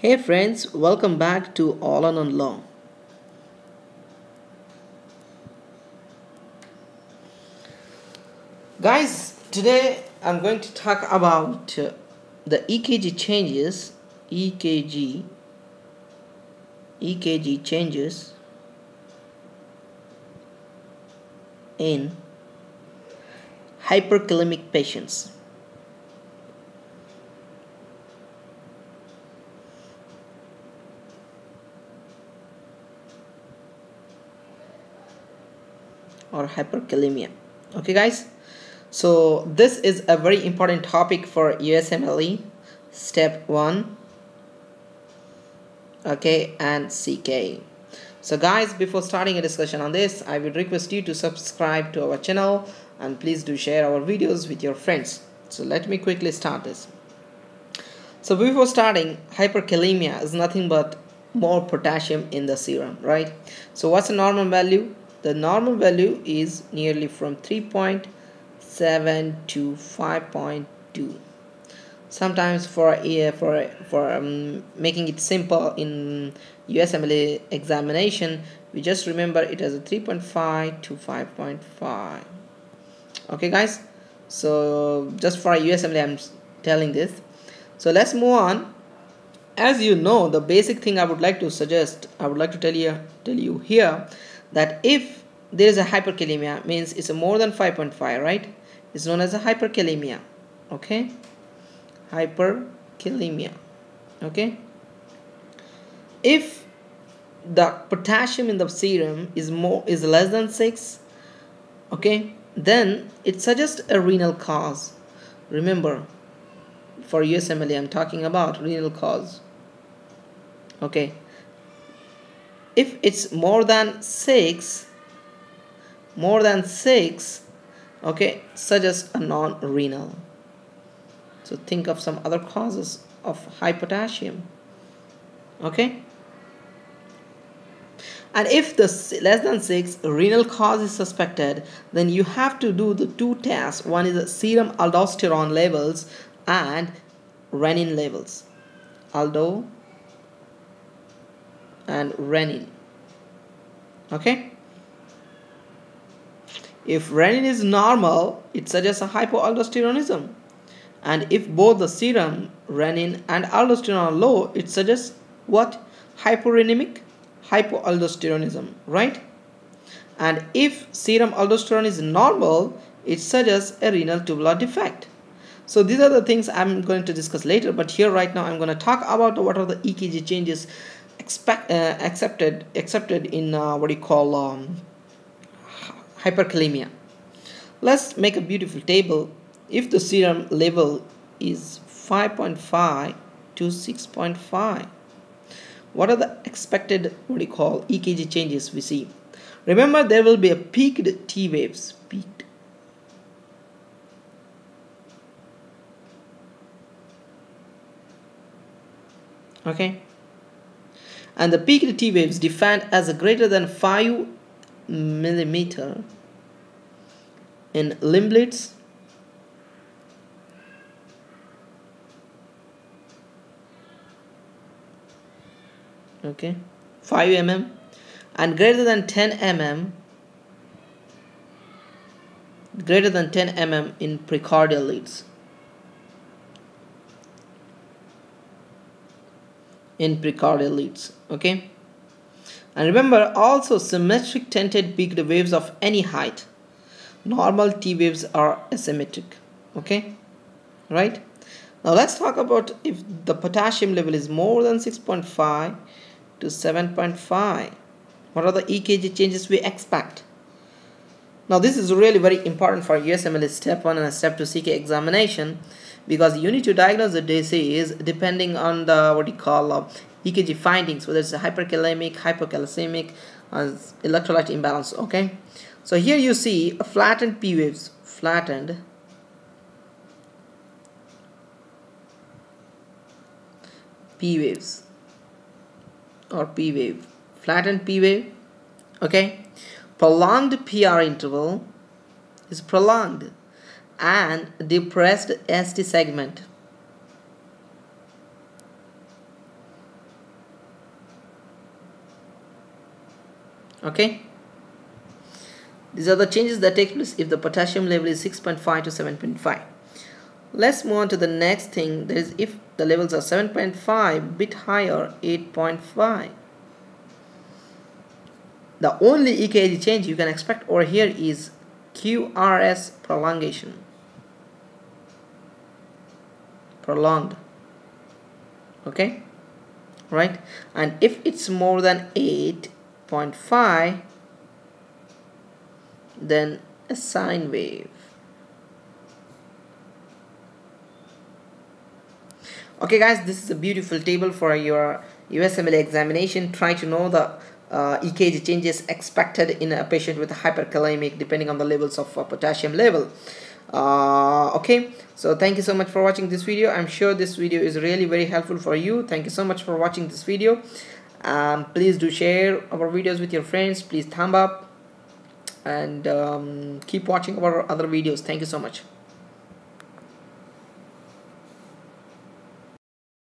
Hey friends, welcome back to All or None Law. Guys, today I'm going to talk about uh, the EKG changes, EKG, EKG changes in hyperkalemic patients. Or hyperkalemia. Okay guys? So this is a very important topic for USMLE step 1 okay and CK so guys before starting a discussion on this I would request you to subscribe to our channel and please do share our videos with your friends. So let me quickly start this. So before starting hyperkalemia is nothing but more potassium in the serum right? So what's the normal value the normal value is nearly from 3.7 to 5.2 sometimes for uh, for for um, making it simple in USMLE examination we just remember it as a 3.5 to 5.5 okay guys? So just for USMLE I'm telling this. So let's move on. As you know the basic thing I would like to suggest I would like to tell you tell you here that if there is a hyperkalemia means it's more than 5.5 right? It's known as a hyperkalemia okay? Hyperkalemia okay? If the potassium in the serum is more is less than 6 okay then it suggests a renal cause. Remember for USMLE I'm talking about renal cause okay if it's more than 6 more than 6 okay suggests a non-renal. So think of some other causes of high potassium okay? And if the less than 6 renal cause is suspected then you have to do the two tests. One is the serum aldosterone levels and renin levels. Aldo and renin. Okay? If renin is normal it suggests a hypoaldosteronism. And if both the serum renin and aldosterone are low it suggests what? Hyporeninemic hypoaldosteronism right? And if serum aldosterone is normal it suggests a renal tubular defect. So these are the things I'm going to discuss later but here right now I'm going to talk about what are the EKG changes expect, uh, accepted accepted in uh, what you call um, hyperkalemia. Let's make a beautiful table. If the serum level is 5.5 to 6.5, what are the expected what you call EKG changes we see? Remember there will be a peaked T waves, peaked. Okay, and the peak T waves defined as greater than 5 millimeter in limb leads okay. 5 mm. And greater than 10 mm. Greater than 10 mm in precordial leads in precordial leads okay? And remember also symmetric tented peaked waves of any height normal T waves are asymmetric okay? Right? Now let's talk about if the potassium level is more than 6.5 to 7.5 what are the EKG changes we expect? Now this is really very important for USMLE step 1 and step 2 CK examination because you need to diagnose the disease depending on the what you call uh, EKG findings whether it's a hyperkalemic, hypocalcemic, uh, electrolyte imbalance okay? So here you see a flattened P waves flattened P waves or P wave flattened P wave okay? Prolonged PR interval is prolonged and depressed ST segment. Okay. These are the changes that take place if the potassium level is 6.5 to 7.5. Let's move on to the next thing that is if the levels are 7.5 bit higher 8.5. The only EKG change you can expect over here is QRS prolongation prolonged. Okay? Right? And if it's more than 8.5 then a sine wave. Okay guys this is a beautiful table for your USMLE examination. Try to know the uh, EKG changes expected in a patient with hyperkalemic depending on the levels of uh, potassium level uh, okay. So thank you so much for watching this video. I'm sure this video is really very helpful for you. Thank you so much for watching this video. Um, please do share our videos with your friends. Please thumb up and um, keep watching our other videos. Thank you so much